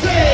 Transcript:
say